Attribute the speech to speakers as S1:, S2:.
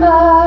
S1: God.